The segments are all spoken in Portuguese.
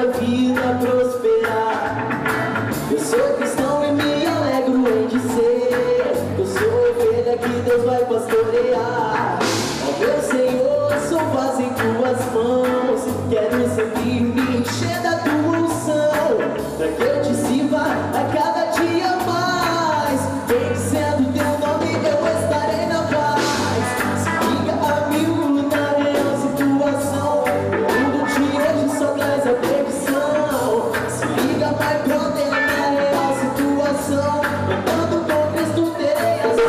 minha vida prosperar. Eu sou cristão e me alegro em dizer: Eu sou ovelha que Deus vai pastorear. Ó meu Senhor.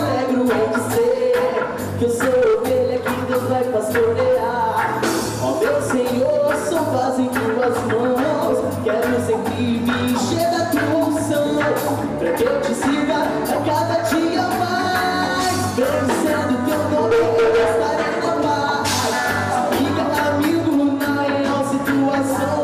alegro em dizer que eu sou ovelha que Deus vai pastorear. Ó meu Senhor, sou base em tuas mãos, quero sempre me encher da tua unção, pra que eu te siga a cada dia mais. Pensando que eu nome, eu estarei na paz. Fica amigo na real situação.